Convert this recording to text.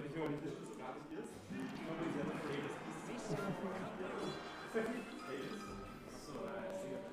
ich meine, das ist gar nicht jetzt. Ich meine, sie hat eine Playlist. Das ist so. Playlist. So, I see a